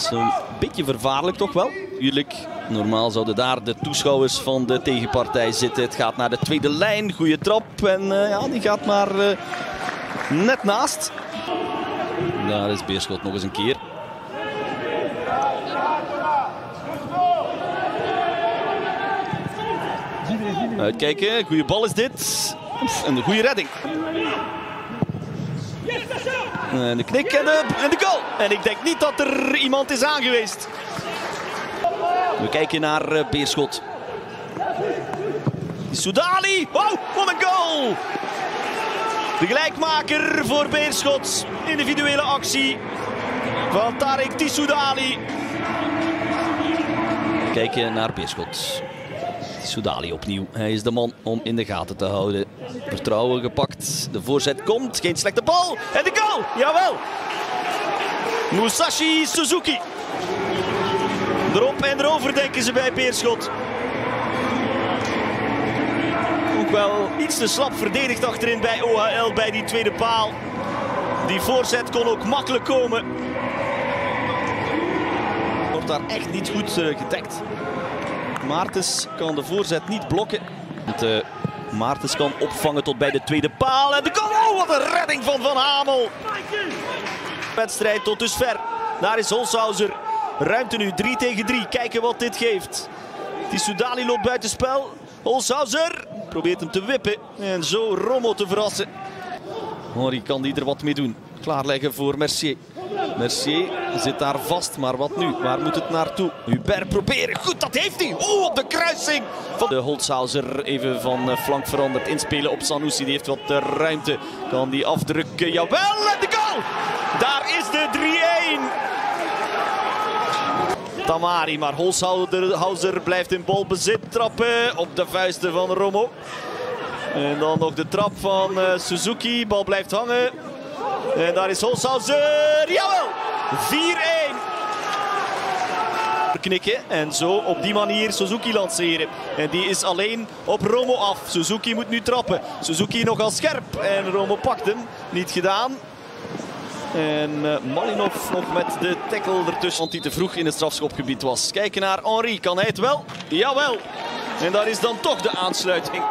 is een beetje vervaarlijk toch wel. Normaal zouden daar de toeschouwers van de tegenpartij zitten. Het gaat naar de tweede lijn, goede trap en uh, ja, die gaat maar uh, net naast. Daar is Beerschot nog eens een keer. Uitkijken, goede bal is dit. En een goede redding. En de knik en de, en de goal. En ik denk niet dat er iemand is aangeweest. We kijken naar Beerschot. Soudali. Oh, wat een goal! De gelijkmaker voor Beerschot. Individuele actie van Tarek Tissoudali. Kijken naar Beerschot. Soudali opnieuw. Hij is de man om in de gaten te houden. Vertrouwen gepakt. De voorzet komt. Geen slechte bal. En de goal. Jawel. Musashi Suzuki. Erop en erover denken ze bij Beerschot. Ook wel iets te slap verdedigd achterin bij OHL bij die tweede paal. Die voorzet kon ook makkelijk komen. Wordt daar echt niet goed gedekt. Maartens kan de voorzet niet blokken. De Maartens kan opvangen tot bij de tweede paal. En de goal, oh, wat een redding van Van Hamel. Wedstrijd tot dusver. Daar is Holshouser. Ruimte nu 3 tegen 3. Kijken wat dit geeft. Tissoudali loopt buitenspel. Holshouser probeert hem te wippen. En zo Romo te verrassen. Henri kan die er wat mee doen. Klaarleggen voor Mercier. Mercier zit daar vast, maar wat nu? Waar moet het naartoe? Hubert proberen. Goed, dat heeft hij. Oh, op de kruising. Van de Holzhauser even van flank veranderd. Inspelen op Sanusi. Die heeft wat ruimte. Kan die afdrukken. Jawel, de goal. Daar is de 3-1. Tamari, maar Holzhauser blijft in bolbezit trappen op de vuisten van Romo. En dan nog de trap van uh, Suzuki. Bal blijft hangen. En daar is Holshouser. Jawel! 4-1. Knikken en zo op die manier Suzuki lanceren. En die is alleen op Romo af. Suzuki moet nu trappen. Suzuki nogal scherp. En Romo pakt hem. Niet gedaan. En uh, Malinov nog met de tackle ertussen. Want hij te vroeg in het strafschopgebied was. Kijken naar Henri. Kan hij het wel? Jawel. En daar is dan toch de aansluiting.